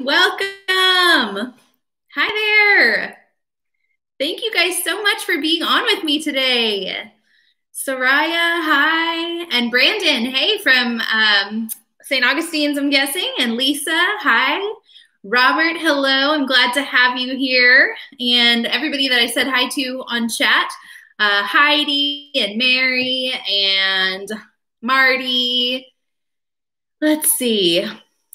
welcome. Hi there. Thank you guys so much for being on with me today. Soraya, hi. And Brandon, hey, from um, St. Augustine's, I'm guessing. And Lisa, hi. Robert, hello. I'm glad to have you here. And everybody that I said hi to on chat uh, Heidi and Mary and Marty. Let's see.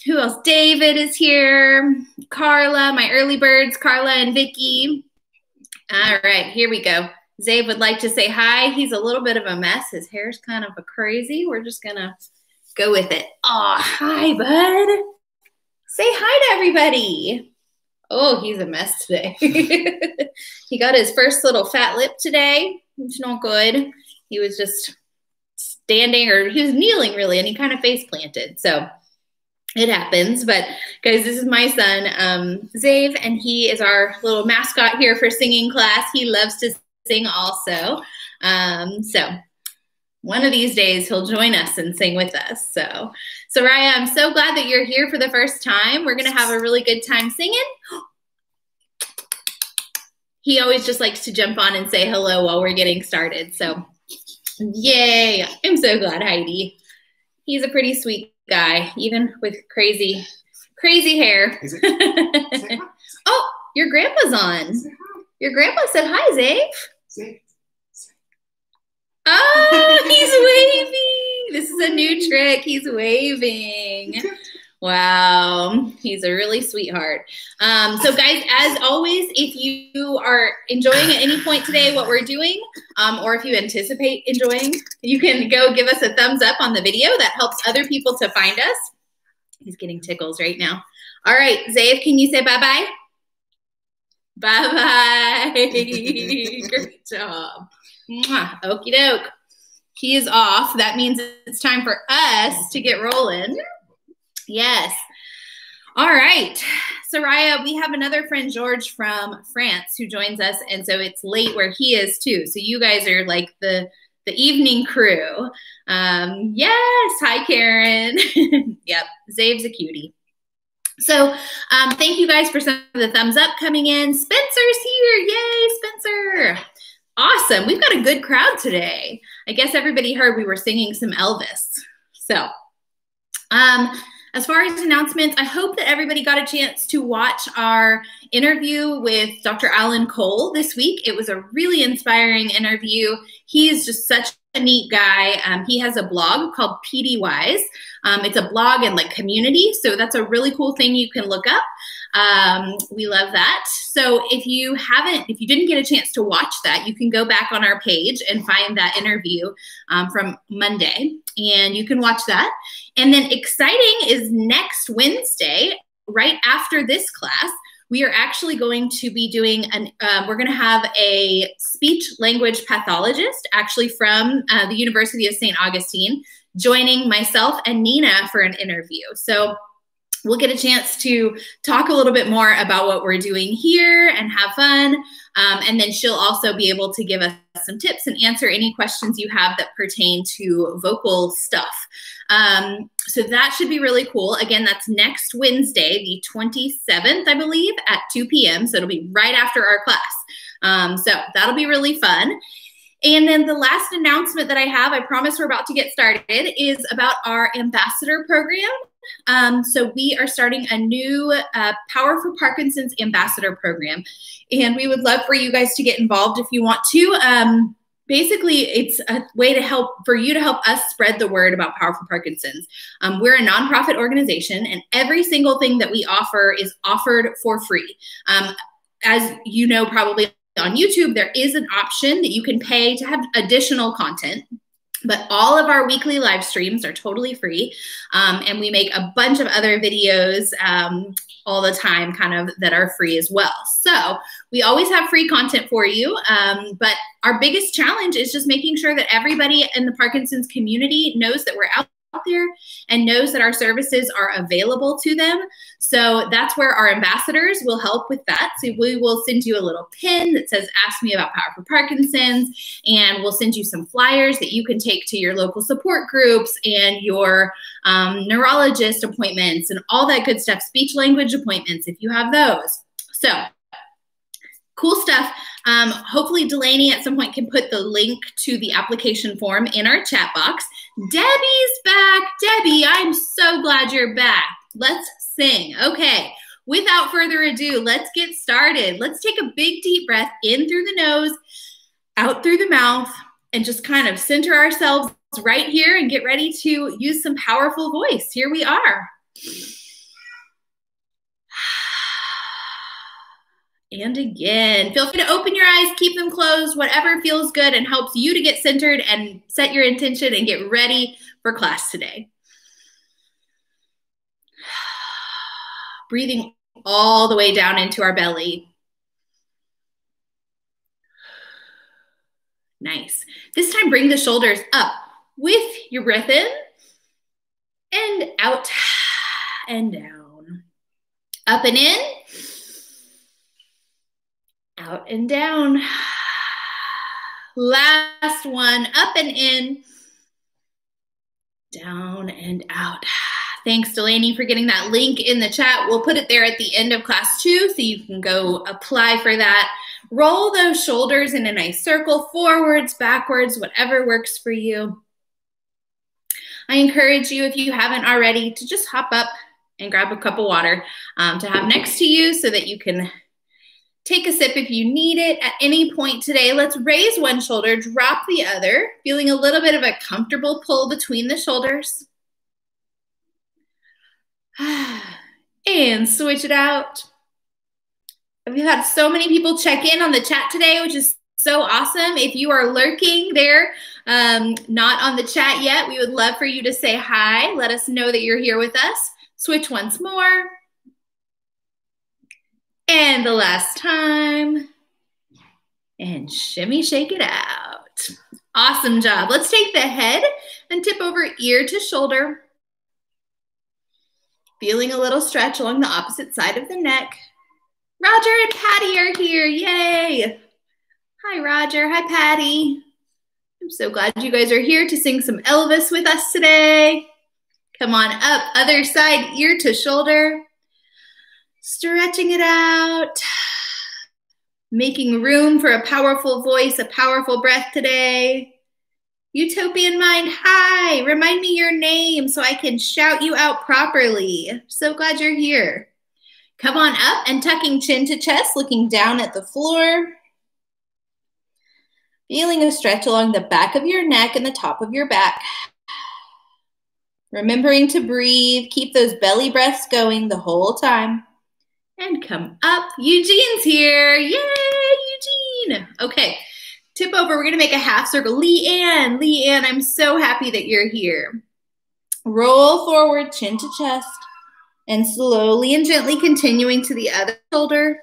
Who else? David is here. Carla, my early birds, Carla and Vicky. All right, here we go. Zabe would like to say hi. He's a little bit of a mess. His hair's kind of a crazy. We're just going to go with it. Oh, hi, bud. Say hi to everybody. Oh, he's a mess today. he got his first little fat lip today, which not good. He was just standing or he was kneeling really, and he kind of face planted. So it happens. But guys, this is my son, um, Zave, and he is our little mascot here for singing class. He loves to sing also. Um, so one of these days he'll join us and sing with us. So, Soraya, I'm so glad that you're here for the first time. We're going to have a really good time singing. He always just likes to jump on and say hello while we're getting started. So, yay. I'm so glad, Heidi. He's a pretty sweet guy, even with crazy, crazy hair. oh, your grandpa's on. Your grandpa said hi, Zave. Oh, he's waving. This is a new trick. He's waving. Wow, he's a really sweetheart. Um, so, guys, as always, if you are enjoying at any point today what we're doing, um, or if you anticipate enjoying, you can go give us a thumbs up on the video. That helps other people to find us. He's getting tickles right now. All right, Zayd, can you say bye bye? Bye bye. Great job. Mwah. Okie doke. He is off. That means it's time for us to get rolling. Yes. All right. Soraya, we have another friend, George from France, who joins us. And so it's late where he is too. So you guys are like the the evening crew. Um, yes. Hi, Karen. yep. Zave's a cutie. So um, thank you guys for some of the thumbs up coming in. Spencer's here. Yay, Spencer. Awesome. We've got a good crowd today. I guess everybody heard we were singing some Elvis. So, um, as far as announcements, I hope that everybody got a chance to watch our interview with Dr. Alan Cole this week. It was a really inspiring interview. He is just such a neat guy. Um, he has a blog called PD Wise. Um, it's a blog and like community, so that's a really cool thing you can look up. Um, we love that. So if you haven't, if you didn't get a chance to watch that, you can go back on our page and find that interview um, from Monday, and you can watch that. And then exciting is next Wednesday, right after this class, we are actually going to be doing an uh, we're going to have a speech language pathologist actually from uh, the university of st augustine joining myself and nina for an interview so we'll get a chance to talk a little bit more about what we're doing here and have fun. Um, and then she'll also be able to give us some tips and answer any questions you have that pertain to vocal stuff. Um, so that should be really cool. Again, that's next Wednesday, the 27th, I believe, at 2 p.m. So it'll be right after our class. Um, so that'll be really fun. And then the last announcement that I have, I promise we're about to get started, is about our ambassador program. Um, so we are starting a new uh, Power for Parkinson's ambassador program. And we would love for you guys to get involved if you want to. Um, basically, it's a way to help for you to help us spread the word about Power for Parkinson's. Um, we're a nonprofit organization, and every single thing that we offer is offered for free. Um, as you know, probably on YouTube, there is an option that you can pay to have additional content. But all of our weekly live streams are totally free. Um, and we make a bunch of other videos um, all the time, kind of that are free as well. So we always have free content for you. Um, but our biggest challenge is just making sure that everybody in the Parkinson's community knows that we're out there and knows that our services are available to them. So that's where our ambassadors will help with that. So we will send you a little pin that says Ask Me About Power for Parkinson's, and we'll send you some flyers that you can take to your local support groups and your um, neurologist appointments and all that good stuff, speech language appointments if you have those. So cool stuff. Um, hopefully, Delaney at some point can put the link to the application form in our chat box. Debbie's back. Debbie, I'm so glad you're back. Let's sing. Okay, without further ado, let's get started. Let's take a big deep breath in through the nose, out through the mouth, and just kind of center ourselves right here and get ready to use some powerful voice. Here we are. And again. Feel free to open your eyes, keep them closed, whatever feels good and helps you to get centered and set your intention and get ready for class today. Breathing all the way down into our belly. Nice. This time, bring the shoulders up with your breath in and out and down. Up and in out and down. Last one, up and in, down and out. Thanks, Delaney, for getting that link in the chat. We'll put it there at the end of class two so you can go apply for that. Roll those shoulders in a nice circle, forwards, backwards, whatever works for you. I encourage you, if you haven't already, to just hop up and grab a cup of water um, to have next to you so that you can Take a sip if you need it at any point today. Let's raise one shoulder, drop the other, feeling a little bit of a comfortable pull between the shoulders. And switch it out. We've had so many people check in on the chat today, which is so awesome. If you are lurking there, um, not on the chat yet, we would love for you to say hi. Let us know that you're here with us. Switch once more. And the last time. And shimmy, shake it out. Awesome job. Let's take the head and tip over ear to shoulder. Feeling a little stretch along the opposite side of the neck. Roger and Patty are here. Yay. Hi, Roger. Hi, Patty. I'm so glad you guys are here to sing some Elvis with us today. Come on up, other side, ear to shoulder stretching it out, making room for a powerful voice, a powerful breath today. Utopian mind, hi, remind me your name so I can shout you out properly. So glad you're here. Come on up and tucking chin to chest, looking down at the floor. Feeling a stretch along the back of your neck and the top of your back. Remembering to breathe, keep those belly breaths going the whole time and come up. Eugene's here. Yay, Eugene. Okay, tip over. We're going to make a half circle. Leanne, Leanne, I'm so happy that you're here. Roll forward, chin to chest, and slowly and gently continuing to the other shoulder.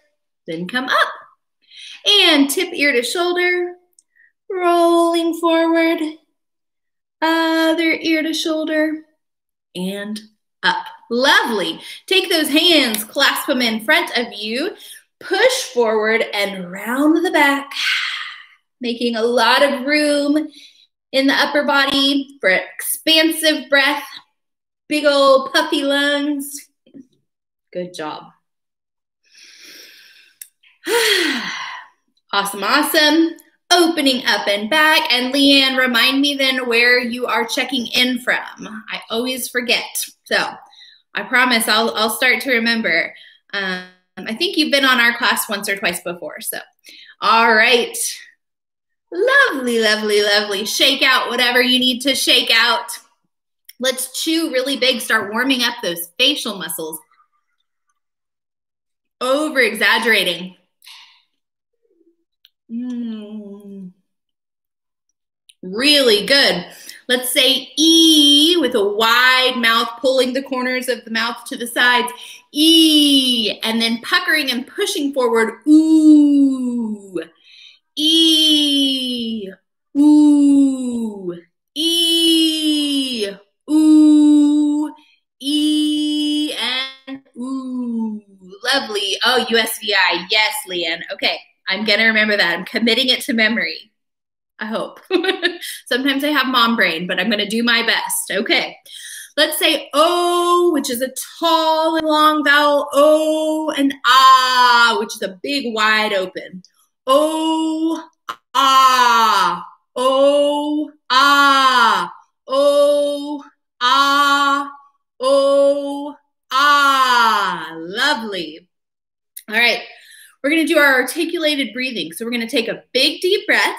Then come up. And tip ear to shoulder, rolling forward, other ear to shoulder, and up. Lovely. Take those hands, clasp them in front of you, push forward and round the back, making a lot of room in the upper body for expansive breath, big old puffy lungs. Good job. awesome, awesome. Opening up and back. And Leanne, remind me then where you are checking in from. I always forget. So I promise I'll, I'll start to remember. Um, I think you've been on our class once or twice before. So, all right. Lovely, lovely, lovely. Shake out whatever you need to shake out. Let's chew really big. Start warming up those facial muscles. Over exaggerating. Mm. Really good. Let's say E with a wide mouth, pulling the corners of the mouth to the sides. E, and then puckering and pushing forward. Ooh. E. Ooh. E. ooh, e, and ooh. Lovely. Oh, USVI. Yes, Leanne. Okay. I'm going to remember that. I'm committing it to memory. I hope. Sometimes I have mom brain, but I'm going to do my best. Okay. Let's say O, which is a tall and long vowel, O, and Ah, which is a big wide open. O, Ah, O, Ah, O, Ah, O, Ah. Lovely. All right. We're going to do our articulated breathing. So we're going to take a big deep breath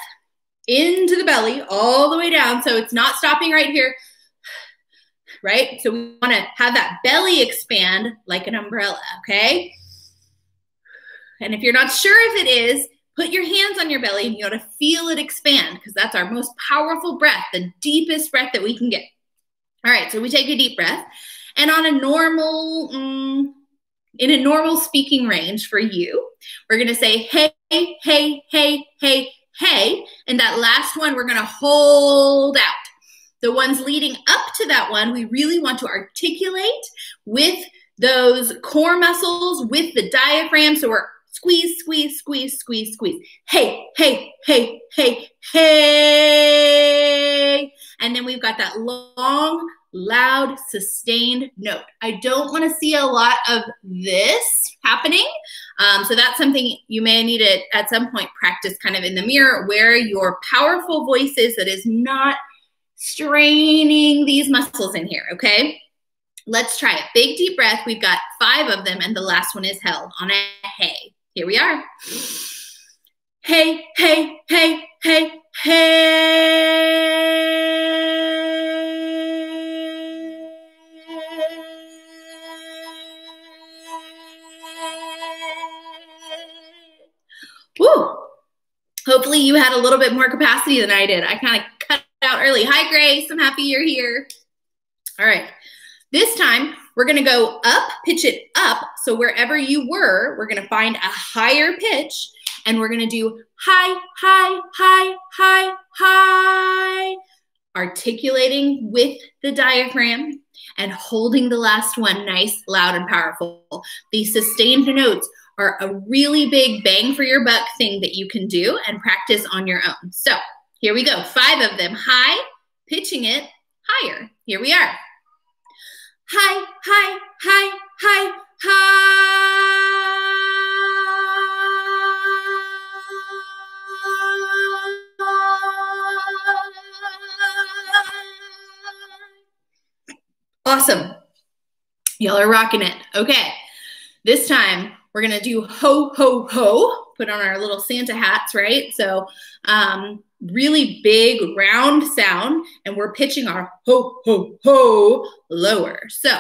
into the belly all the way down. So it's not stopping right here, right? So we want to have that belly expand like an umbrella, okay? And if you're not sure if it is, put your hands on your belly and you got to feel it expand because that's our most powerful breath, the deepest breath that we can get. All right, so we take a deep breath. And on a normal, mm, in a normal speaking range for you, we're going to say, hey, hey, hey, hey, hey. And that last one, we're going to hold out. The ones leading up to that one, we really want to articulate with those core muscles, with the diaphragm. So we're squeeze, squeeze, squeeze, squeeze, squeeze. Hey, hey, hey, hey, hey. And then we've got that long, loud, sustained note. I don't want to see a lot of this happening. Um, so that's something you may need to, at some point, practice kind of in the mirror where your powerful voice is that is not straining these muscles in here, okay? Let's try it. Big deep breath. We've got five of them, and the last one is held on a hey. Here we are. Hey, hey, hey, hey, hey. Hopefully you had a little bit more capacity than I did. I kind of cut out early. Hi, Grace. I'm happy you're here. All right. This time, we're going to go up, pitch it up. So wherever you were, we're going to find a higher pitch and we're going to do high, high, high, high, high, articulating with the diaphragm and holding the last one nice, loud, and powerful. These sustained notes are a really big bang for your buck thing that you can do and practice on your own. So here we go. Five of them. High, pitching it higher. Here we are. High, high, high, high, high. Awesome. Y'all are rocking it. Okay. This time we're going to do ho, ho, ho. Put on our little Santa hats, right? So, um, really big round sound and we're pitching our ho, ho, ho lower. So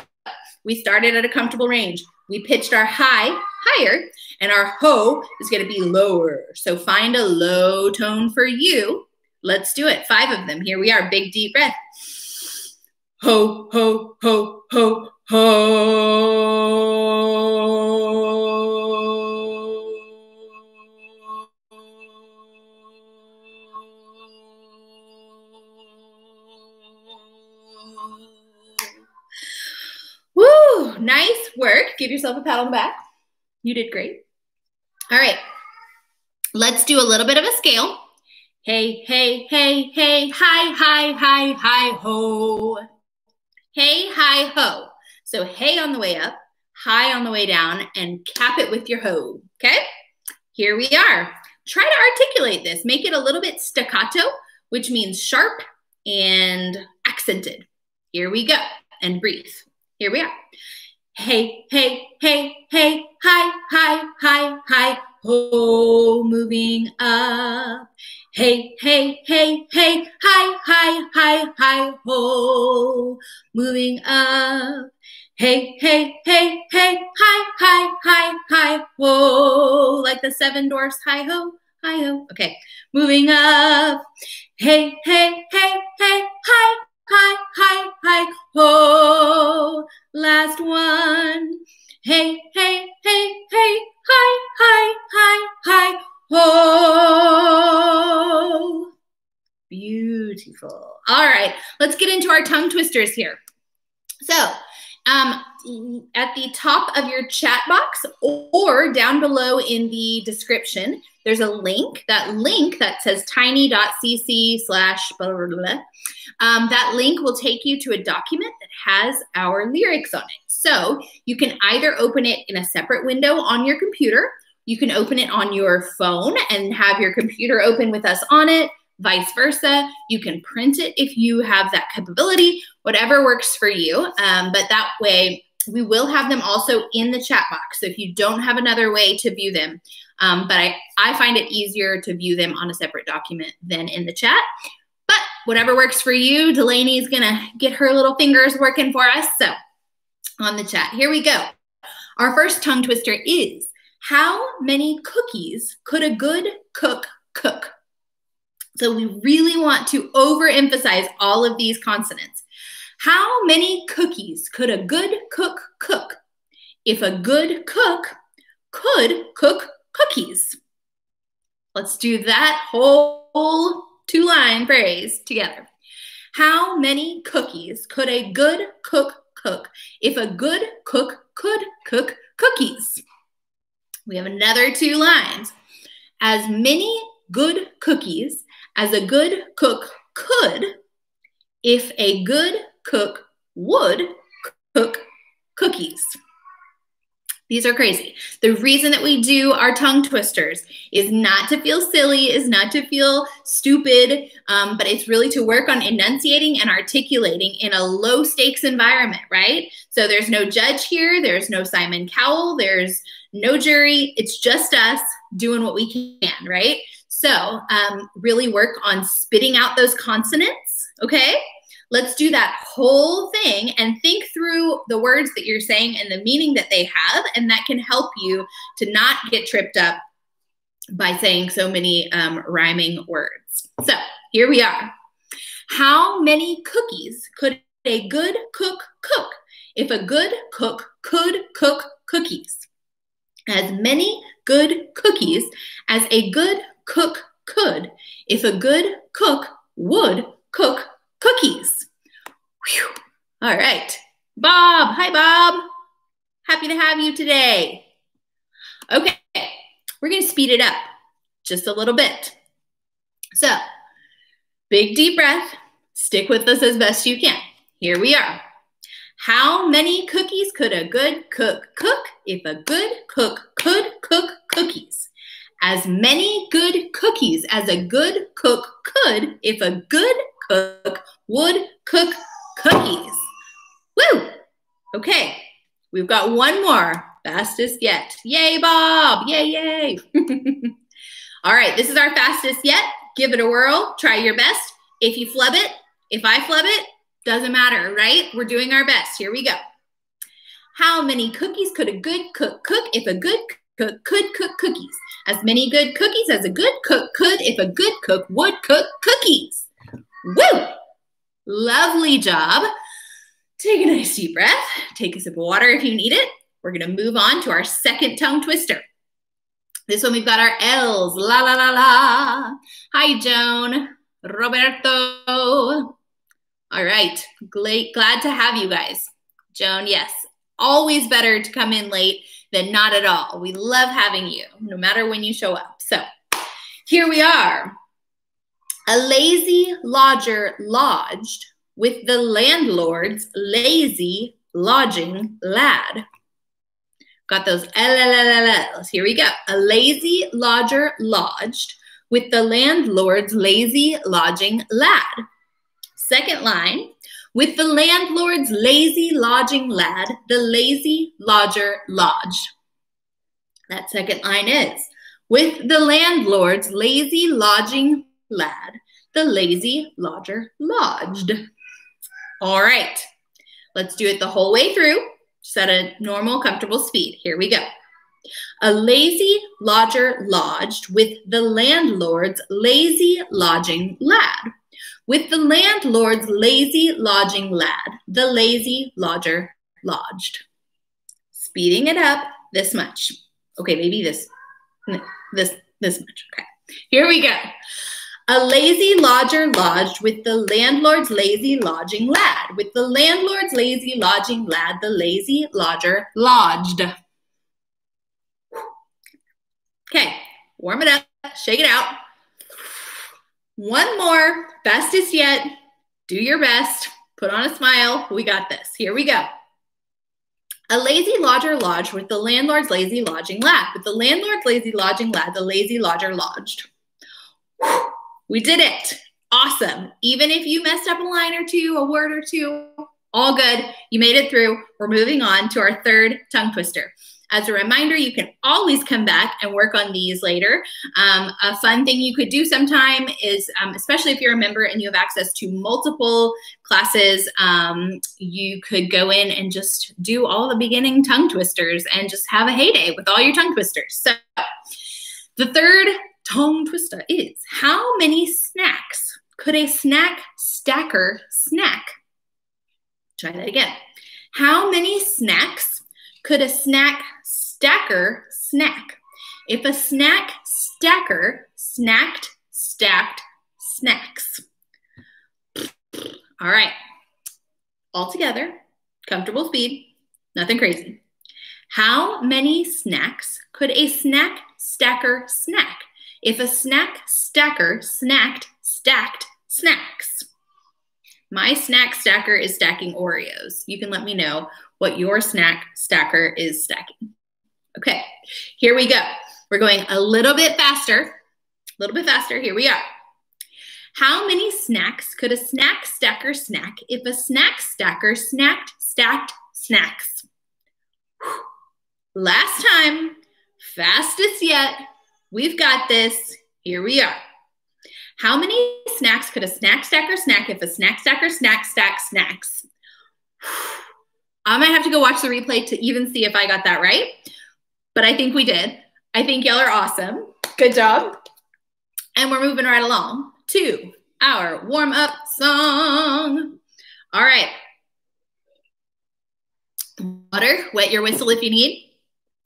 we started at a comfortable range. We pitched our high higher and our ho is going to be lower. So find a low tone for you. Let's do it. Five of them. Here we are. Big deep breath. Ho, ho, ho, ho, ho. Nice work. Give yourself a pat on the back. You did great. All right. Let's do a little bit of a scale. Hey, hey, hey, hey, hi, hi, hi, hi, ho. Hey, hi, ho. So hey on the way up, high on the way down, and cap it with your ho. Okay? Here we are. Try to articulate this. Make it a little bit staccato, which means sharp and accented. Here we go. And breathe. Here we are. Hey, hey, hey, hey, hi, hi, hi, hi, ho, moving up. Hey, hey, hey, hey, hi, hi, hi, hi, ho, moving up. Hey, hey, hey, hey, hi, hi, hi, hi, ho, like the seven dwarfs, hi ho, hi ho. Okay, moving up. Hey, hey, hey, hey, All right, let's get into our tongue twisters here. So, um, at the top of your chat box or down below in the description, there's a link. That link that says tiny.cc slash blah, blah, blah, um, that link will take you to a document that has our lyrics on it. So you can either open it in a separate window on your computer, you can open it on your phone and have your computer open with us on it, vice versa. You can print it if you have that capability, whatever works for you. Um, but that way, we will have them also in the chat box. So if you don't have another way to view them, um, but I, I find it easier to view them on a separate document than in the chat. But whatever works for you, Delaney's gonna get her little fingers working for us. So on the chat, here we go. Our first tongue twister is, how many cookies could a good cook cook? So we really want to overemphasize all of these consonants. How many cookies could a good cook cook? If a good cook could cook cookies. Let's do that whole two line phrase together. How many cookies could a good cook cook if a good cook could cook cookies? We have another two lines. As many good cookies as a good cook could if a good cook would cook cookies. These are crazy. The reason that we do our tongue twisters is not to feel silly, is not to feel stupid, um, but it's really to work on enunciating and articulating in a low stakes environment, right? So there's no judge here, there's no Simon Cowell, there's no jury. It's just us doing what we can, right? So um, really work on spitting out those consonants, okay? Let's do that whole thing and think through the words that you're saying and the meaning that they have, and that can help you to not get tripped up by saying so many um, rhyming words. So here we are. How many cookies could a good cook cook if a good cook could cook cookies? As many good cookies as a good cook could if a good cook would cook cookies. Whew. All right. Bob. Hi, Bob. Happy to have you today. Okay. We're going to speed it up just a little bit. So, big deep breath. Stick with us as best you can. Here we are. How many cookies could a good cook cook if a good cook could cook cookies? As many good cookies as a good cook could if a good cook would cook cookies. Woo! Okay, we've got one more. Fastest yet. Yay, Bob! Yay, yay! All right, this is our fastest yet. Give it a whirl. Try your best. If you flub it, if I flub it, doesn't matter, right? We're doing our best. Here we go. How many cookies could a good cook cook if a good cook could cook cookies. As many good cookies as a good cook could if a good cook would cook cookies. Woo! Lovely job. Take a nice deep breath. Take a sip of water if you need it. We're going to move on to our second tongue twister. This one we've got our L's. La la la la. Hi, Joan. Roberto. All right. Glad to have you guys. Joan, yes. Always better to come in late than not at all. We love having you, no matter when you show up. So here we are. A lazy lodger lodged with the landlord's lazy lodging lad. Got those L-L-L-L's. Here we go. A lazy lodger lodged with the landlord's lazy lodging lad. Second line, with the landlord's lazy lodging lad, the lazy lodger lodged. That second line is with the landlord's lazy lodging lad, the lazy lodger lodged. All right, let's do it the whole way through, just at a normal, comfortable speed. Here we go. A lazy lodger lodged with the landlord's lazy lodging lad with the landlord's lazy lodging lad, the lazy lodger lodged. Speeding it up this much. Okay, maybe this, this, this much. Okay, here we go. A lazy lodger lodged with the landlord's lazy lodging lad. With the landlord's lazy lodging lad, the lazy lodger lodged. Okay, warm it up, shake it out. One more, best bestest yet. Do your best, put on a smile. We got this. Here we go. A lazy lodger lodged with the landlord's lazy lodging lad. With the landlord's lazy lodging lad, the lazy lodger lodged. We did it. Awesome. Even if you messed up a line or two, a word or two, all good. You made it through. We're moving on to our third tongue twister. As a reminder, you can always come back and work on these later. Um, a fun thing you could do sometime is, um, especially if you're a member and you have access to multiple classes, um, you could go in and just do all the beginning tongue twisters and just have a heyday with all your tongue twisters. So the third tongue twister is how many snacks could a snack stacker snack? Try that again. How many snacks could a snack stacker snack. If a snack stacker snacked, stacked, snacks. All right. All together, comfortable speed, nothing crazy. How many snacks could a snack stacker snack? If a snack stacker snacked, stacked, snacks. My snack stacker is stacking Oreos. You can let me know what your snack stacker is stacking. Okay, here we go. We're going a little bit faster, a little bit faster. Here we are. How many snacks could a snack stacker snack if a snack stacker snacked, stacked snacks? Last time, fastest yet. We've got this. Here we are. How many snacks could a snack stacker snack if a snack stacker snack stack snacks? I might have to go watch the replay to even see if I got that right but I think we did. I think y'all are awesome. Good job. And we're moving right along to our warm up song. All right. Water, wet your whistle if you need.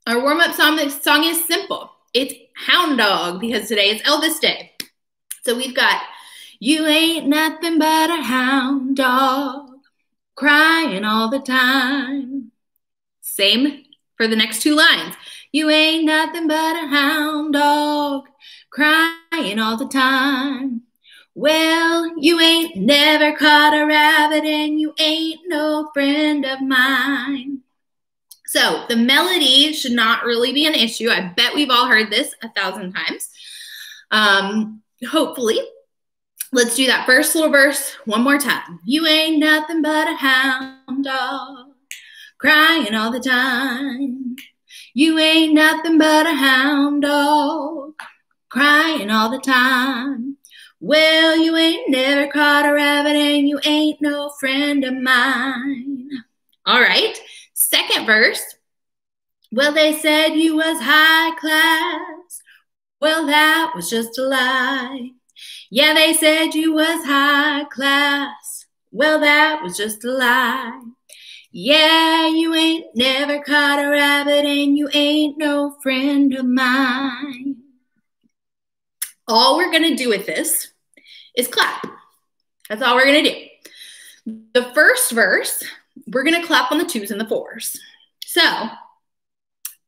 Our warm up song, song is simple. It's Hound Dog because today is Elvis Day. So we've got You Ain't Nothing But a Hound Dog crying all the time. Same for the next two lines. You ain't nothing but a hound dog crying all the time. Well, you ain't never caught a rabbit and you ain't no friend of mine. So the melody should not really be an issue. I bet we've all heard this a thousand times. Um, hopefully. Let's do that first little verse one more time. You ain't nothing but a hound dog crying all the time. You ain't nothing but a hound dog, crying all the time. Well, you ain't never caught a rabbit and you ain't no friend of mine. All right, second verse. Well, they said you was high class. Well, that was just a lie. Yeah, they said you was high class. Well, that was just a lie. Yeah, you ain't never caught a rabbit and you ain't no friend of mine. All we're going to do with this is clap. That's all we're going to do. The first verse, we're going to clap on the twos and the fours. So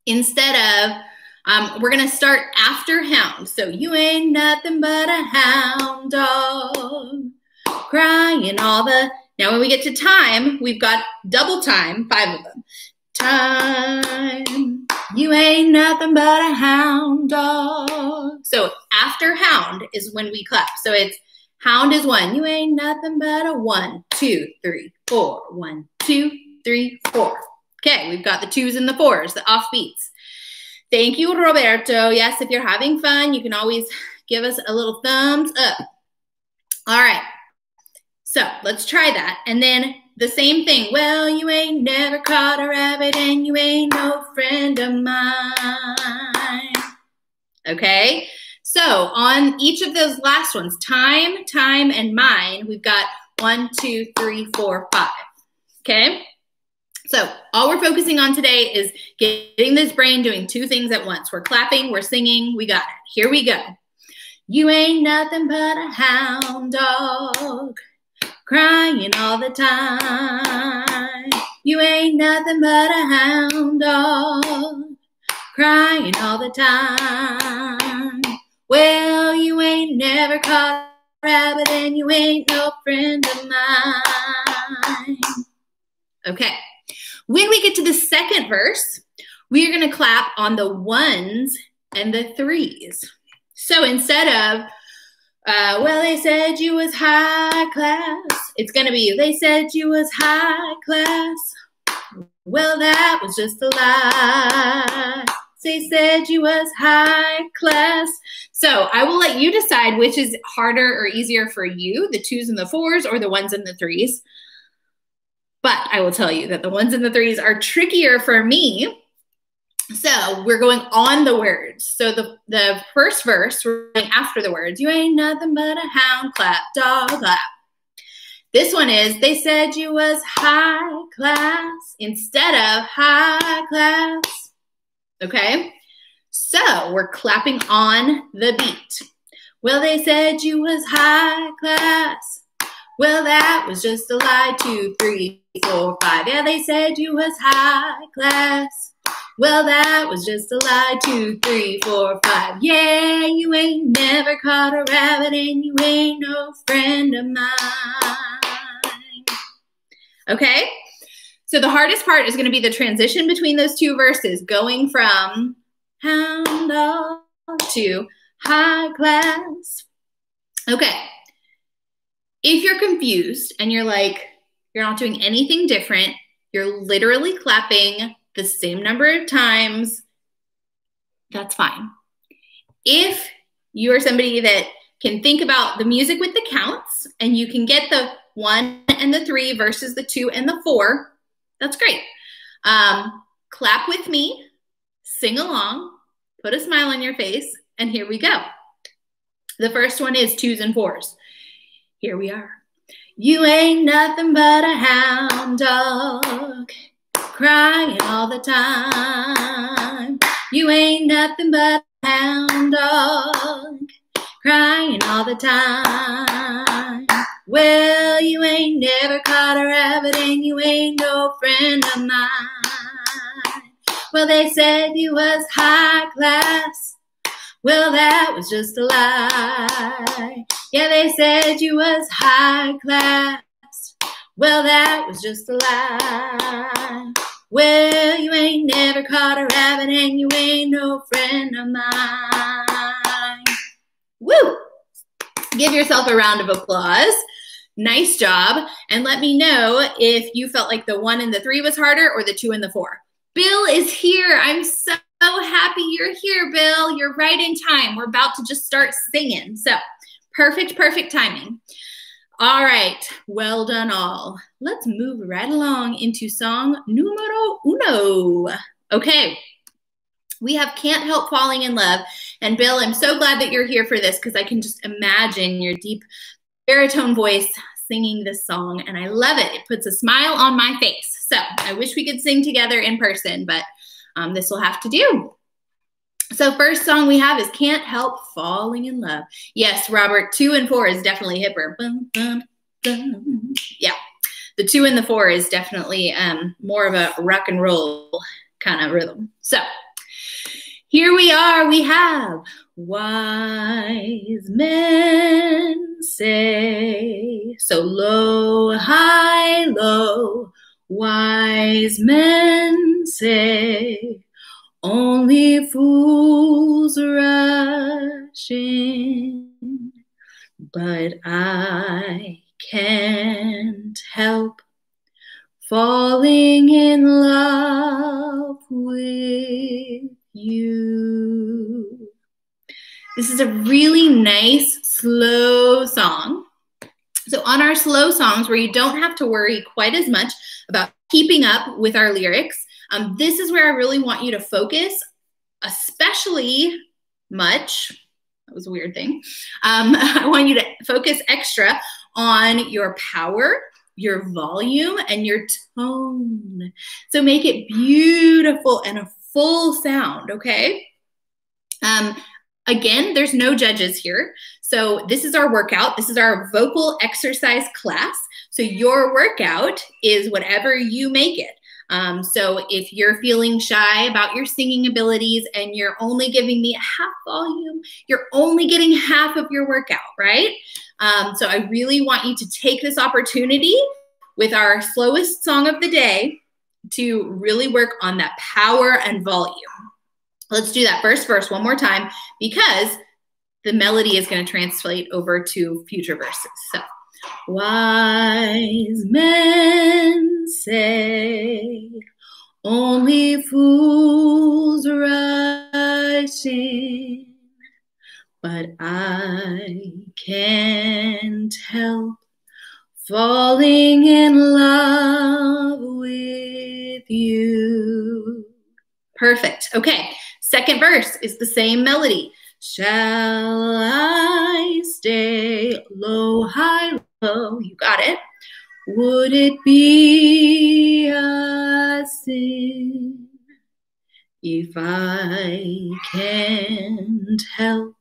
instead of, um, we're going to start after hound. So you ain't nothing but a hound dog crying all the now, when we get to time, we've got double time, five of them. Time, you ain't nothing but a hound dog. So after hound is when we clap. So it's hound is one. You ain't nothing but a one, two, three, four. One, two, three, four. Okay, we've got the twos and the fours, the off beats. Thank you, Roberto. Yes, if you're having fun, you can always give us a little thumbs up. All right. So let's try that. And then the same thing. Well, you ain't never caught a rabbit and you ain't no friend of mine. Okay. So on each of those last ones, time, time, and mine, we've got one, two, three, four, five. Okay. So all we're focusing on today is getting this brain doing two things at once. We're clapping, we're singing, we got it. Here we go. You ain't nothing but a hound dog, crying all the time. You ain't nothing but a hound dog, crying all the time. Well, you ain't never caught a rabbit and you ain't no friend of mine. Okay, when we get to the second verse, we are going to clap on the ones and the threes. So instead of, uh, well, they said you was high class, it's to be, they said you was high class. Well, that was just a lie. They said you was high class. So I will let you decide which is harder or easier for you, the twos and the fours or the ones and the threes. But I will tell you that the ones and the threes are trickier for me so we're going on the words. So the, the first verse, we're going after the words. You ain't nothing but a hound clap, dog clap. This one is, they said you was high class instead of high class. Okay? So we're clapping on the beat. Well, they said you was high class. Well, that was just a lie. Two, three, four, five. Yeah, they said you was high class. Well, that was just a lie. Two, three, four, five. Yeah, you ain't never caught a rabbit and you ain't no friend of mine. Okay? So the hardest part is going to be the transition between those two verses, going from hound dog to high class. Okay. If you're confused and you're like, you're not doing anything different, you're literally clapping the same number of times, that's fine. If you are somebody that can think about the music with the counts and you can get the one and the three versus the two and the four, that's great. Um, clap with me, sing along, put a smile on your face, and here we go. The first one is twos and fours. Here we are. You ain't nothing but a hound dog crying all the time. You ain't nothing but a hound dog, crying all the time. Well, you ain't never caught a rabbit and you ain't no friend of mine. Well, they said you was high class. Well, that was just a lie. Yeah, they said you was high class. Well, that was just a lie. Well, you ain't never caught a rabbit and you ain't no friend of mine. Woo! Give yourself a round of applause. Nice job. And let me know if you felt like the one and the three was harder or the two and the four. Bill is here. I'm so happy you're here, Bill. You're right in time. We're about to just start singing. So perfect, perfect timing. All right, well done all. Let's move right along into song numero uno. Okay, we have Can't Help Falling in Love. And Bill, I'm so glad that you're here for this because I can just imagine your deep baritone voice singing this song. And I love it. It puts a smile on my face. So I wish we could sing together in person, but um, this will have to do. So first song we have is Can't Help Falling in Love. Yes, Robert, two and four is definitely hipper. Yeah, the two and the four is definitely um, more of a rock and roll kind of rhythm. So here we are, we have wise men say, so low, high, low, wise men say, only fools rush in, but I can't help falling in love with you. This is a really nice, slow song. So, on our slow songs, where you don't have to worry quite as much about keeping up with our lyrics, um, this is where I really want you to focus, especially much. That was a weird thing. Um, I want you to focus extra on your power, your volume, and your tone. So make it beautiful and a full sound, okay? Um, Again, there's no judges here. So this is our workout. This is our vocal exercise class. So your workout is whatever you make it. Um, so if you're feeling shy about your singing abilities and you're only giving me half volume, you're only getting half of your workout, right? Um, so I really want you to take this opportunity with our slowest song of the day to really work on that power and volume. Let's do that first verse one more time because the melody is going to translate over to future verses. So, wise men say only fools rush in, but I can't help falling in love with you. Perfect. Okay. Second verse is the same melody. Shall I stay low, high? Oh, you got it. Would it be a sin if I can't help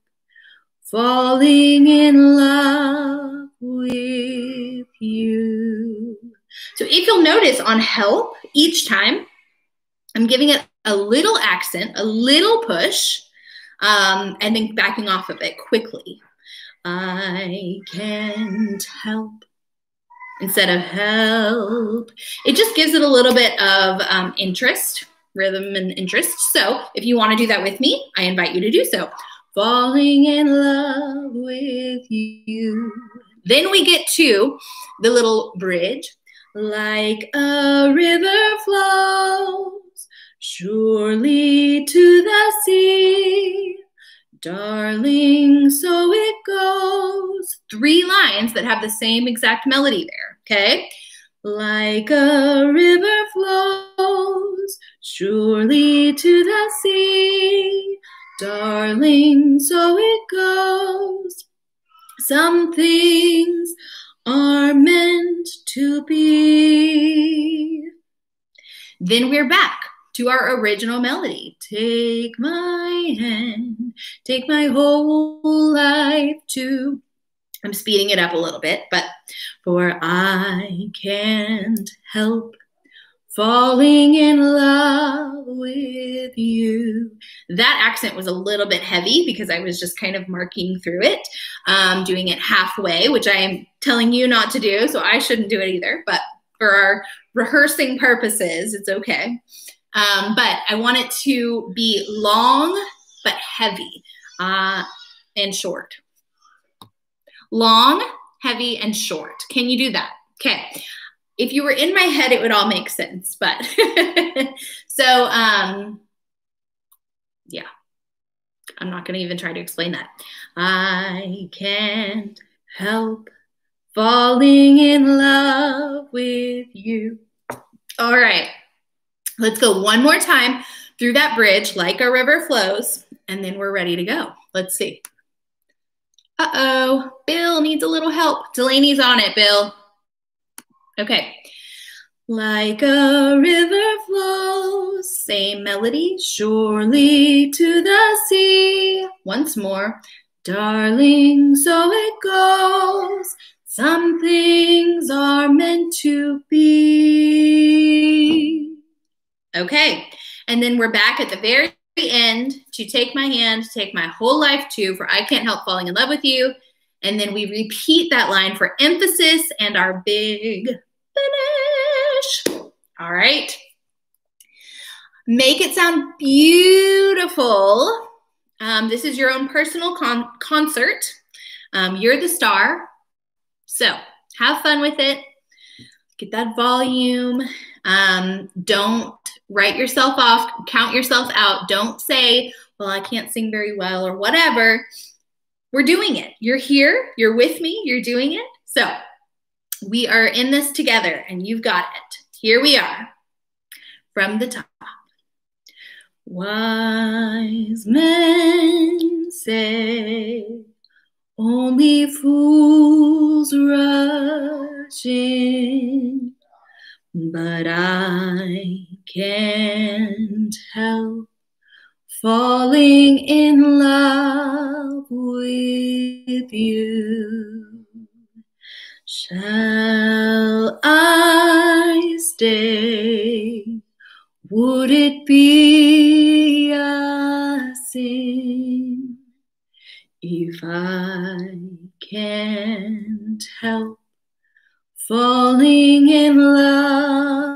falling in love with you? So if you'll notice on help, each time I'm giving it a little accent, a little push, um, and then backing off of it quickly. I can't help instead of help. It just gives it a little bit of um, interest, rhythm and interest. So if you want to do that with me, I invite you to do so. Falling in love with you. Then we get to the little bridge. Like a river flows surely to the sea. Darling, so it goes. Three lines that have the same exact melody there, okay? Like a river flows, surely to the sea. Darling, so it goes. Some things are meant to be. Then we're back to our original melody. Take my hand, take my whole life too. I'm speeding it up a little bit, but for I can't help falling in love with you. That accent was a little bit heavy because I was just kind of marking through it, um, doing it halfway, which I am telling you not to do, so I shouldn't do it either. But for our rehearsing purposes, it's okay. Um, but I want it to be long but heavy uh, and short. Long, heavy, and short. Can you do that? Okay. If you were in my head, it would all make sense. But so, um, yeah, I'm not going to even try to explain that. I can't help falling in love with you. All right. Let's go one more time through that bridge like a river flows, and then we're ready to go. Let's see. Uh-oh, Bill needs a little help. Delaney's on it, Bill. Okay. Like a river flows, same melody, surely to the sea. Once more, darling, so it goes. Some things are meant to be. Okay. And then we're back at the very end to take my hand, take my whole life too, for I can't help falling in love with you. And then we repeat that line for emphasis and our big finish. All right. Make it sound beautiful. Um, this is your own personal con concert. Um, you're the star. So have fun with it. Get that volume. Um, don't write yourself off, count yourself out. Don't say, well, I can't sing very well or whatever. We're doing it. You're here, you're with me, you're doing it. So we are in this together and you've got it. Here we are from the top. Wise men say only fools rush in but I can't help falling in love with you. Shall I stay? Would it be a sin if I can't help falling in love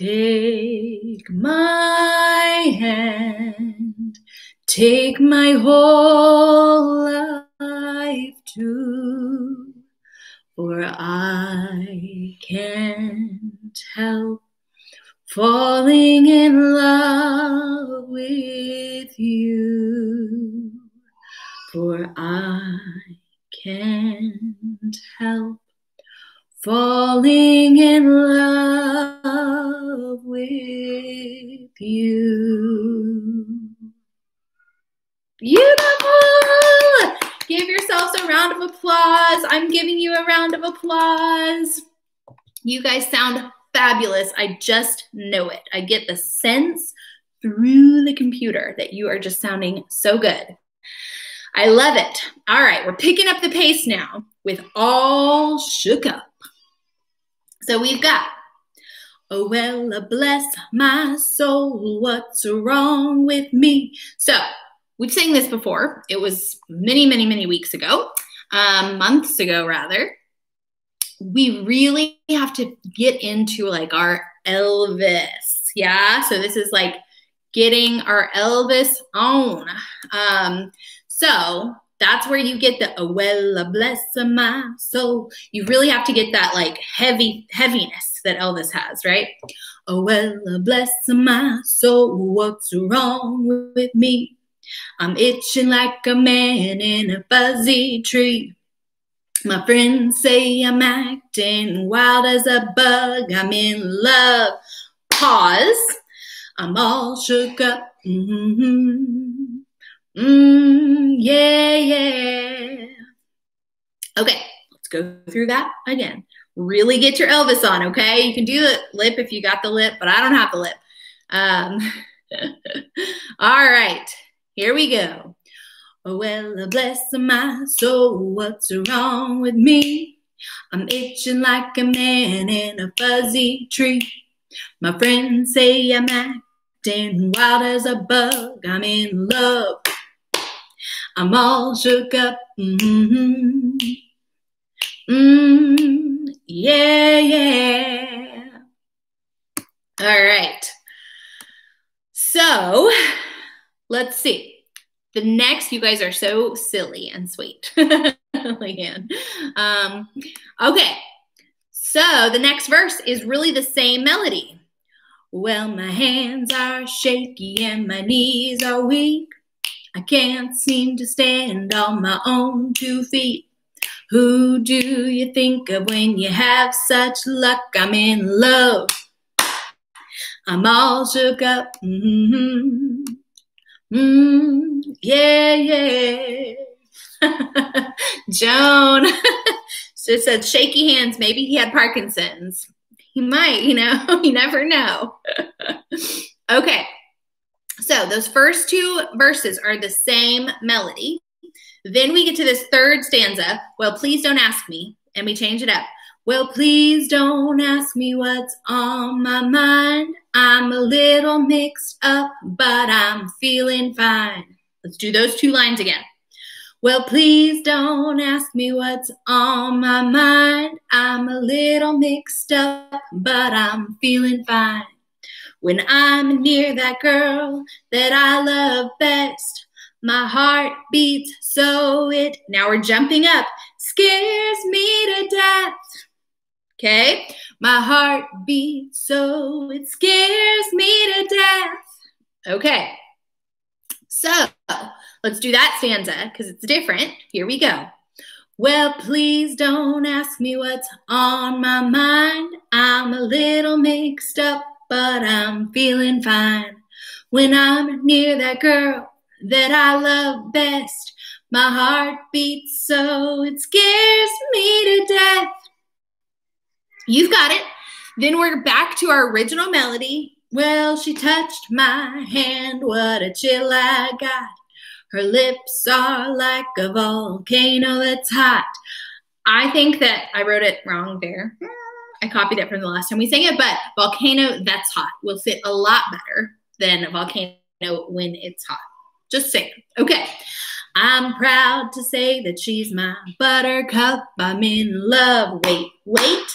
Take my hand, take my whole life too, for I can't help falling in love with you, for I can't help falling in love with you. Beautiful! Give yourselves a round of applause. I'm giving you a round of applause. You guys sound fabulous. I just know it. I get the sense through the computer that you are just sounding so good. I love it. All right, we're picking up the pace now with all shook up. So we've got, oh, well, bless my soul, what's wrong with me? So we've sang this before. It was many, many, many weeks ago, um, months ago, rather. We really have to get into like our Elvis. Yeah. So this is like getting our Elvis on. Um, so that's where you get the well bless my soul. You really have to get that like heavy heaviness that Elvis has, right? Well bless my soul, what's wrong with me? I'm itching like a man in a fuzzy tree. My friends say I'm acting wild as a bug. I'm in love. Pause. I'm all shook up. Mm-hmm. Mm, yeah, yeah. Okay, let's go through that again. Really get your Elvis on, okay? You can do the lip if you got the lip, but I don't have the lip. Um, all right, here we go. Well, bless my soul, what's wrong with me? I'm itching like a man in a fuzzy tree. My friends say I'm acting wild as a bug. I'm in love I'm all shook up. Mm-hmm. Mm, yeah, yeah. All right. So let's see. The next, you guys are so silly and sweet. Leanne. Um, okay. So the next verse is really the same melody. Well, my hands are shaky and my knees are weak. I can't seem to stand on my own two feet. Who do you think of when you have such luck? I'm in love. I'm all shook up. Mm-hmm. Mm, yeah, yeah. Joan just said shaky hands. Maybe he had Parkinson's. He might, you know, you never know. okay. So those first two verses are the same melody. Then we get to this third stanza. Well, please don't ask me. And we change it up. Well, please don't ask me what's on my mind. I'm a little mixed up, but I'm feeling fine. Let's do those two lines again. Well, please don't ask me what's on my mind. I'm a little mixed up, but I'm feeling fine. When I'm near that girl that I love best, my heart beats so it, now we're jumping up, scares me to death. Okay? My heart beats so it scares me to death. Okay. So let's do that stanza because it's different. Here we go. Well, please don't ask me what's on my mind. I'm a little mixed up, but I'm feeling fine. When I'm near that girl that I love best, my heart beats so it scares me to death. You've got it. Then we're back to our original melody. Well, she touched my hand, what a chill I got. Her lips are like a volcano that's hot. I think that I wrote it wrong there. I copied it from the last time we sang it, but volcano that's hot will fit a lot better than volcano when it's hot. Just saying. Okay. I'm proud to say that she's my buttercup. I'm in love. Wait, wait.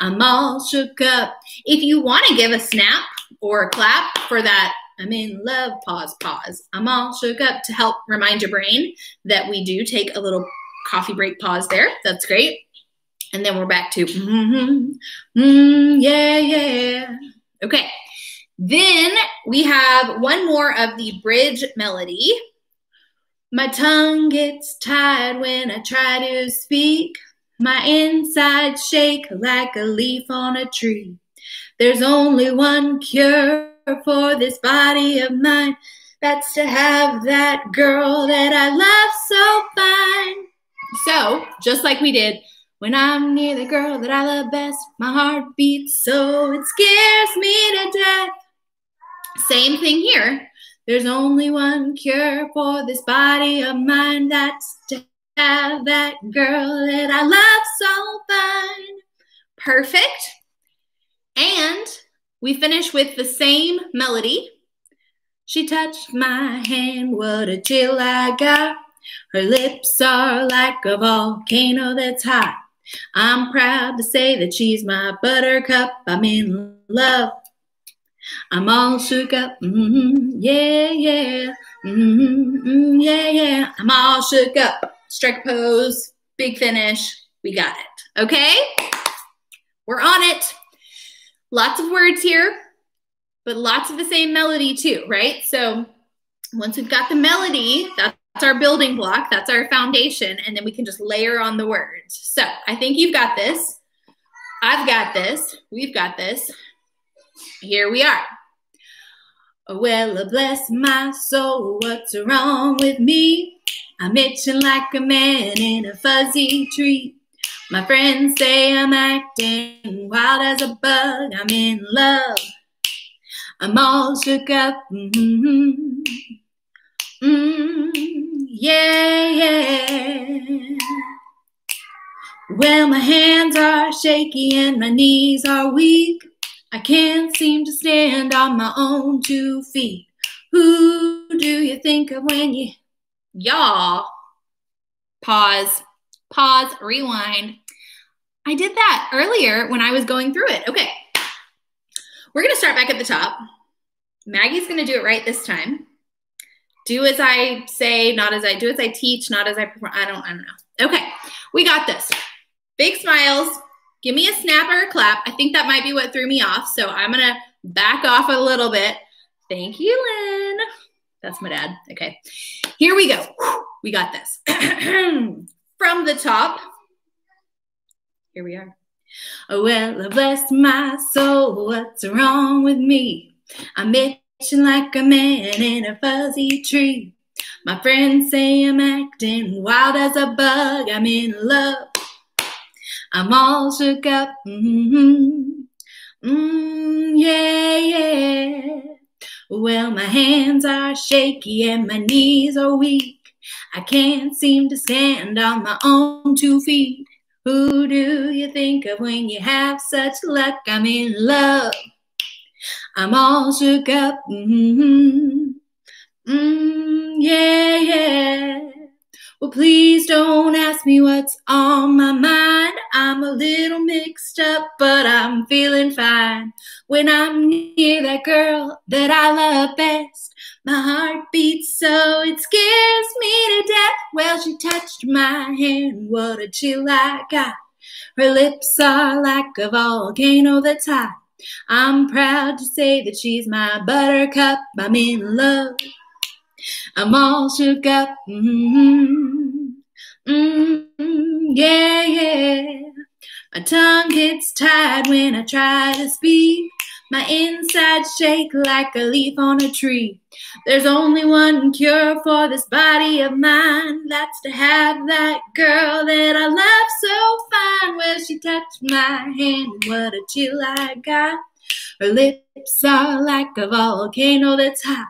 I'm all shook up. If you want to give a snap or a clap for that, I'm in love, pause, pause. I'm all shook up to help remind your brain that we do take a little coffee break pause there. That's great. And then we're back to, mm-hmm, mm, yeah, yeah. Okay. Then we have one more of the bridge melody. My tongue gets tired when I try to speak. My insides shake like a leaf on a tree. There's only one cure for this body of mine. That's to have that girl that I love so fine. So, just like we did, when I'm near the girl that I love best, my heart beats so it scares me to death. Same thing here. There's only one cure for this body of mine. That's to have that girl that I love so fine. Perfect. And we finish with the same melody. She touched my hand, what a chill I got. Her lips are like a volcano that's hot. I'm proud to say that she's my buttercup. I'm in love I'm all shook up. Mm-hmm. Yeah, yeah. Mm-hmm. Yeah, yeah. I'm all shook up. Strike pose, big finish. We got it. Okay? We're on it. Lots of words here, but lots of the same melody too, right? So once we've got the melody, that's our building block, that's our foundation, and then we can just layer on the words. So I think you've got this. I've got this. We've got this here we are. Well, bless my soul, what's wrong with me? I'm itching like a man in a fuzzy tree. My friends say I'm acting wild as a bug. I'm in love. I'm all shook up. Mm-hmm. Mm, yeah, yeah. Well, my hands are shaky and my knees are weak. I can't seem to stand on my own two feet. Who do you think of when you, y'all? Pause, pause, rewind. I did that earlier when I was going through it. Okay. We're going to start back at the top. Maggie's going to do it right this time. Do as I say, not as I do as I teach, not as I perform. I don't, I don't know. Okay. We got this. Big smiles. Give me a snap or a clap. I think that might be what threw me off. So I'm going to back off a little bit. Thank you, Lynn. That's my dad. Okay. Here we go. We got this. From the top. Here we are. Oh, well, bless my soul. What's wrong with me? I'm itching like a man in a fuzzy tree. My friends say I'm acting wild as a bug. I'm in love I'm all shook up. Mm-hmm. Mm, yeah, yeah. Well, my hands are shaky and my knees are weak. I can't seem to stand on my own two feet. Who do you think of when you have such luck? I'm in love. I'm all shook up. Mm-hmm. Mm, yeah, yeah. Well, please don't ask me what's on my mind. I'm a little mixed up, but I'm feeling fine. When I'm near that girl that I love best, my heart beats so it scares me to death. Well, she touched my hand, what a chill I got. Her lips are like a volcano that's hot. I'm proud to say that she's my buttercup. I'm in love. I'm all shook up. Mm-hmm. Mm-hmm. Yeah, yeah. My tongue gets tied when I try to speak. My insides shake like a leaf on a tree. There's only one cure for this body of mine. That's to have that girl that I love so fine. Well, she touched my hand, what a chill I got. Her lips are like a volcano that's hot.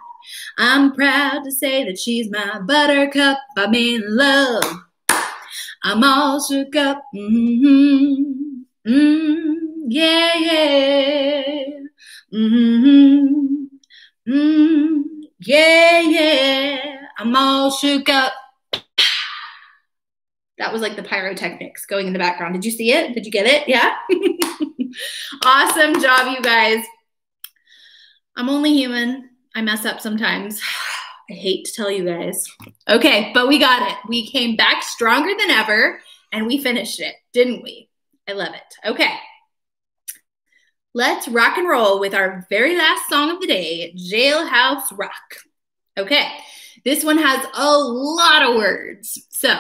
I'm proud to say that she's my buttercup. I'm in love. I'm all shook up. Mm-hmm. Mm-hmm. Yeah, yeah. Mm-hmm. Mm-hmm. Yeah, yeah. I'm all shook up. That was like the pyrotechnics going in the background. Did you see it? Did you get it? Yeah? awesome job, you guys. I'm only human. I mess up sometimes. I hate to tell you guys. Okay, but we got it. We came back stronger than ever and we finished it, didn't we? I love it. Okay. Let's rock and roll with our very last song of the day, Jailhouse Rock. Okay, this one has a lot of words. So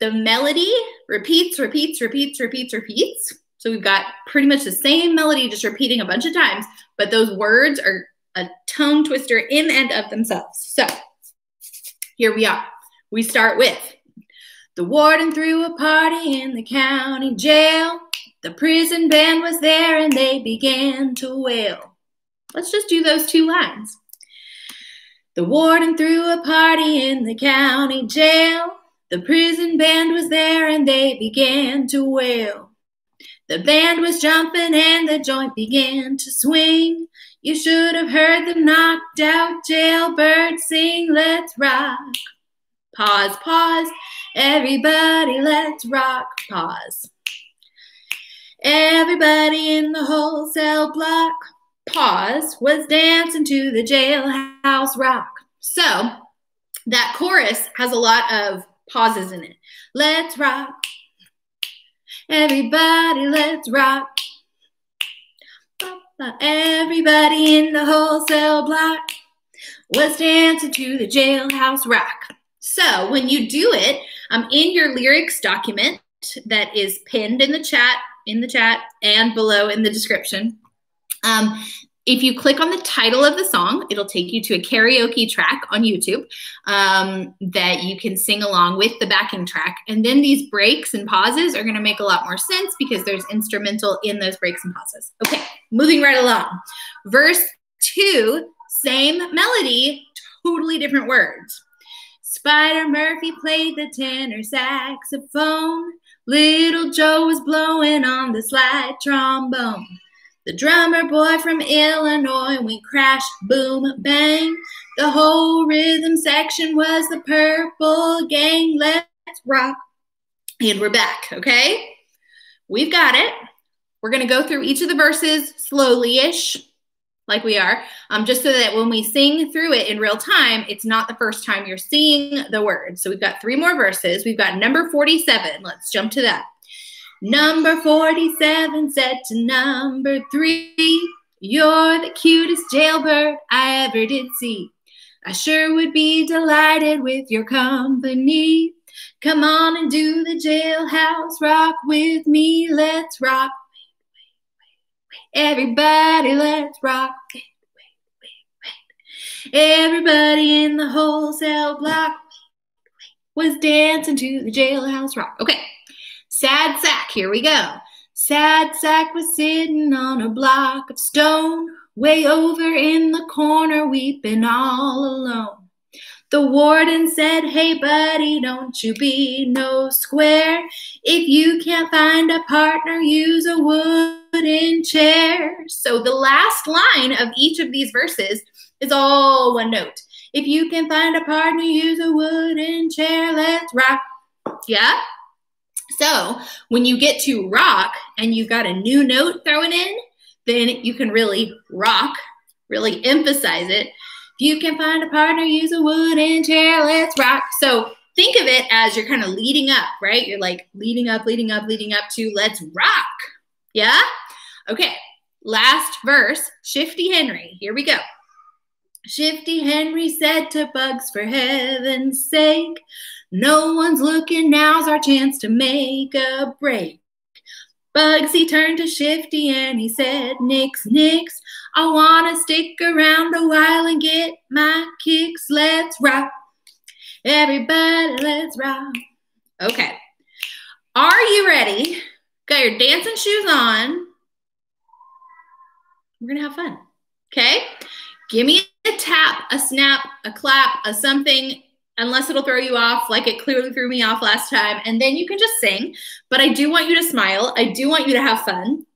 the melody repeats, repeats, repeats, repeats, repeats. So we've got pretty much the same melody just repeating a bunch of times, but those words are a tongue twister in and of themselves. So here we are. We start with the warden threw a party in the county jail. The prison band was there and they began to wail. Let's just do those two lines. The warden threw a party in the county jail. The prison band was there and they began to wail. The band was jumping and the joint began to swing. You should have heard the knocked out jailbird sing, Let's rock. Pause, pause. Everybody, let's rock. Pause. Everybody in the wholesale block, pause, was dancing to the jailhouse rock. So that chorus has a lot of pauses in it. Let's rock. Everybody, let's rock. Everybody in the wholesale block was dancing to the jailhouse rock. So when you do it, I'm um, in your lyrics document that is pinned in the chat in the chat and below in the description. Um, if you click on the title of the song, it'll take you to a karaoke track on YouTube um, that you can sing along with the backing track. And then these breaks and pauses are going to make a lot more sense because there's instrumental in those breaks and pauses. Okay, moving right along. Verse two, same melody, totally different words. Spider Murphy played the tenor saxophone. Little Joe was blowing on the slide trombone. The drummer boy from Illinois we crashed, boom, bang. The whole rhythm section was the purple gang. Let's rock. And we're back, okay? We've got it. We're going to go through each of the verses slowly ish like we are, um, just so that when we sing through it in real time, it's not the first time you're seeing the words. So we've got three more verses. We've got number 47. Let's jump to that. Number 47 said to number three, You're the cutest jailbird I ever did see. I sure would be delighted with your company. Come on and do the jailhouse rock with me. Let's rock. Everybody, let's rock. it Everybody in the wholesale block was dancing to the jailhouse rock. Okay, sad sack, here we go. Sad sack was sitting on a block of stone, way over in the corner, weeping all alone. The warden said, Hey, buddy, don't you be no square. If you can't find a partner, use a wooden chair. So the last line of each of these verses is all one note. If you can find a partner, use a wooden chair. Let's rock. Yeah? So when you get to rock and you've got a new note thrown in, then you can really rock, really emphasize it. If you can find a partner, use a wooden chair. Let's rock. So think of it as you're kind of leading up, right? You're like leading up, leading up, leading up to let's rock. Yeah? Okay. Last verse, Shifty Henry. Here we go. Shifty Henry said to Bugs, for heaven's sake, no one's looking, now's our chance to make a break. Bugsy turned to Shifty and he said, Nix, Nix, I want to stick around a while and get my kicks. Let's rock. Everybody, let's rock. Okay. Are you ready? Got your dancing shoes on. We're going to have fun. Okay? Give me a tap, a snap, a clap, a something, unless it'll throw you off like it clearly threw me off last time. And then you can just sing. But I do want you to smile. I do want you to have fun.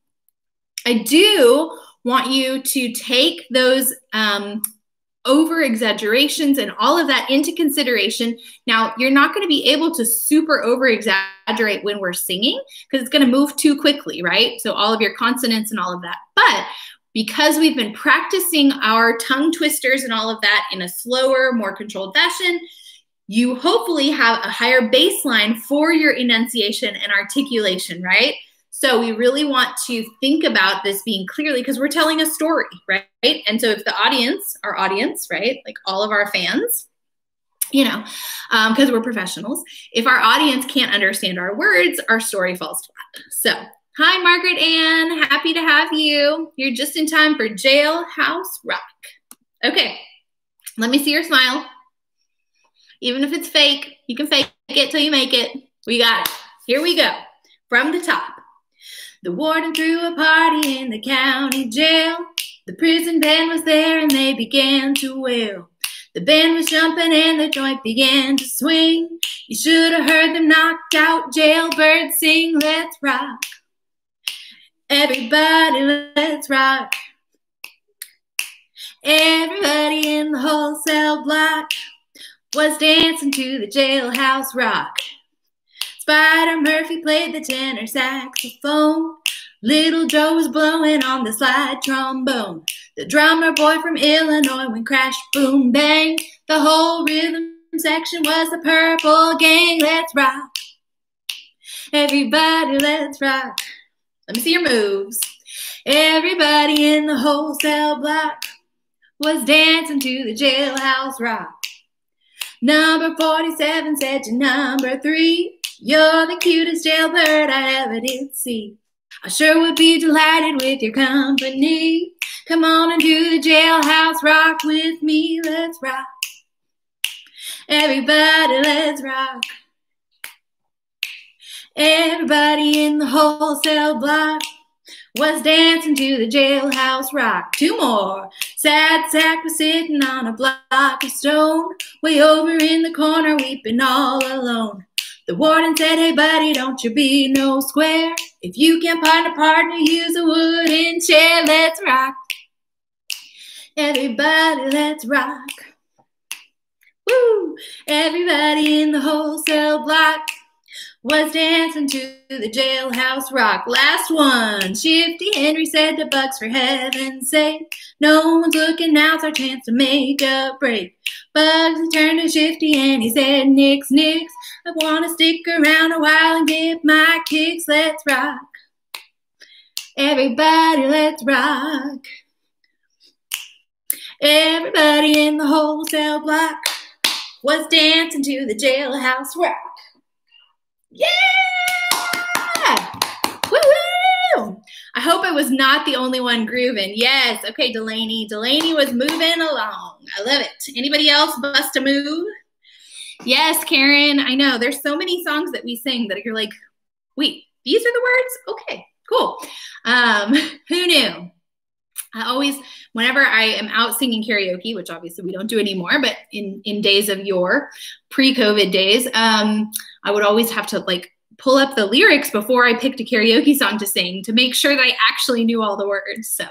I do want you to take those um, over exaggerations and all of that into consideration. Now, you're not going to be able to super over exaggerate when we're singing because it's going to move too quickly, right? So, all of your consonants and all of that. But because we've been practicing our tongue twisters and all of that in a slower, more controlled fashion, you hopefully have a higher baseline for your enunciation and articulation, right? So we really want to think about this being clearly because we're telling a story, right? And so if the audience, our audience, right, like all of our fans, you know, because um, we're professionals, if our audience can't understand our words, our story falls flat. So, hi, Margaret Ann, happy to have you. You're just in time for Jailhouse Rock. Okay, let me see your smile. Even if it's fake, you can fake it till you make it. We got it. Here we go. From the top. The warden threw a party in the county jail. The prison band was there and they began to wail. The band was jumping and the joint began to swing. You should have heard them knocked out jailbirds sing, Let's rock. Everybody, let's rock. Everybody in the wholesale block was dancing to the jailhouse rock. Spider Murphy played the tenor saxophone. Little Joe was blowing on the slide trombone. The drummer boy from Illinois went crash, boom, bang. The whole rhythm section was the Purple Gang. Let's rock. Everybody, let's rock. Let me see your moves. Everybody in the wholesale block was dancing to the jailhouse rock. Number 47 said to number three, you're the cutest jailbird I ever did see. I sure would be delighted with your company. Come on and do the jailhouse rock with me. Let's rock. Everybody, let's rock. Everybody in the wholesale block was dancing to the jailhouse rock. Two more. Sad sack was sitting on a block of stone, way over in the corner, weeping all alone. The warden said, Hey, buddy, don't you be no square. If you can't find a partner, use a wooden chair. Let's rock. Everybody, let's rock. Woo! Everybody in the wholesale block was dancing to the jailhouse rock. Last one. Shifty Henry said to Bugs, for heaven's sake, no one's looking, now's our chance to make a break. Bugs turned to Shifty and he said, Nix, Nix, I want to stick around a while and get my kicks. Let's rock. Everybody, let's rock. Everybody in the wholesale block was dancing to the jailhouse rock. Yeah! Woo-hoo! I hope I was not the only one grooving. Yes. Okay, Delaney. Delaney was moving along. I love it. Anybody else bust a move? Yes, Karen, I know. There's so many songs that we sing that you're like, wait, these are the words? Okay, cool. Um, who knew? I always, whenever I am out singing karaoke, which obviously we don't do anymore, but in, in days of your pre-COVID days, um, I would always have to like pull up the lyrics before I picked a karaoke song to sing to make sure that I actually knew all the words. So,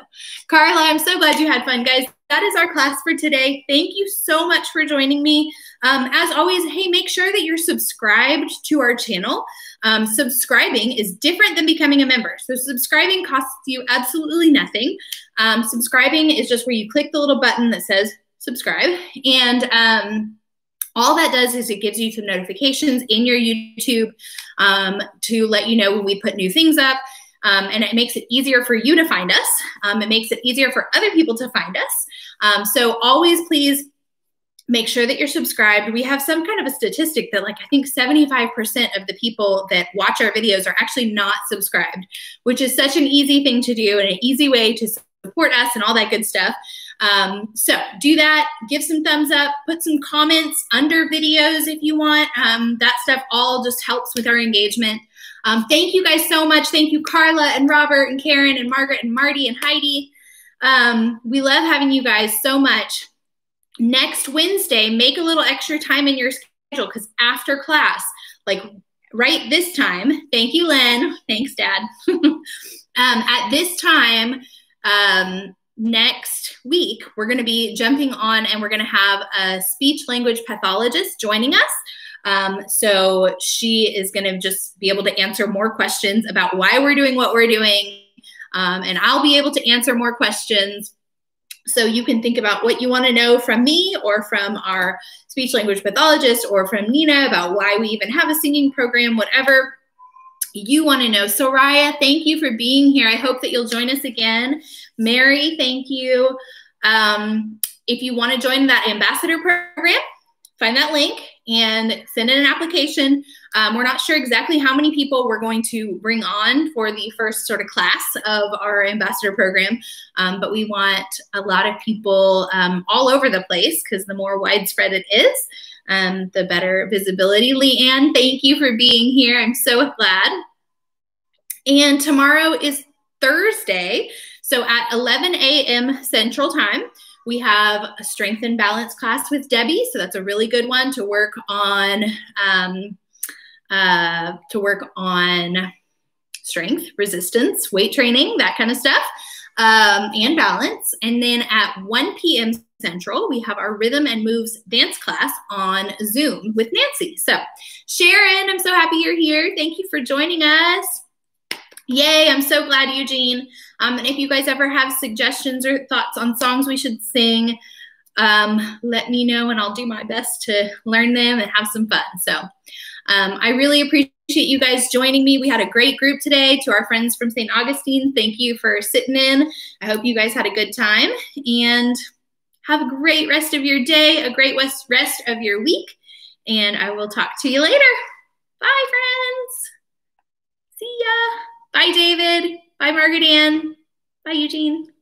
Carla, I'm so glad you had fun, guys. That is our class for today. Thank you so much for joining me. Um, as always, hey, make sure that you're subscribed to our channel. Um, subscribing is different than becoming a member. So subscribing costs you absolutely nothing. Um, subscribing is just where you click the little button that says subscribe. And um, all that does is it gives you some notifications in your YouTube um, to let you know when we put new things up. Um, and it makes it easier for you to find us. Um, it makes it easier for other people to find us. Um, so always please make sure that you're subscribed. We have some kind of a statistic that like I think 75% of the people that watch our videos are actually not subscribed, which is such an easy thing to do and an easy way to support us and all that good stuff. Um, so do that, give some thumbs up, put some comments under videos if you want. Um, that stuff all just helps with our engagement. Um, thank you guys so much. Thank you, Carla and Robert and Karen and Margaret and Marty and Heidi. Um, we love having you guys so much. Next Wednesday, make a little extra time in your schedule because after class, like right this time, thank you, Len. Thanks, Dad. um, at this time, um, next week, we're going to be jumping on and we're going to have a speech language pathologist joining us. Um, so she is going to just be able to answer more questions about why we're doing what we're doing. Um, and I'll be able to answer more questions. So you can think about what you want to know from me or from our speech language pathologist or from Nina about why we even have a singing program, whatever you want to know. Soraya, thank you for being here. I hope that you'll join us again. Mary, thank you. Um, if you want to join that ambassador program, find that link and send in an application. Um, we're not sure exactly how many people we're going to bring on for the first sort of class of our ambassador program, um, but we want a lot of people um, all over the place because the more widespread it is, um, the better visibility. Leanne, thank you for being here. I'm so glad. And tomorrow is Thursday. So at 11 a.m. Central Time, we have a strength and balance class with Debbie. So that's a really good one to work on, um, uh, to work on strength, resistance, weight training, that kind of stuff, um, and balance. And then at 1 p.m. Central, we have our rhythm and moves dance class on Zoom with Nancy. So Sharon, I'm so happy you're here. Thank you for joining us. Yay, I'm so glad, Eugene. Um, and if you guys ever have suggestions or thoughts on songs we should sing, um, let me know and I'll do my best to learn them and have some fun. So um, I really appreciate you guys joining me. We had a great group today. To our friends from St. Augustine, thank you for sitting in. I hope you guys had a good time and have a great rest of your day, a great rest of your week, and I will talk to you later. Bye, friends. See ya. Bye, David. Bye, Margaret Ann. Bye, Eugene.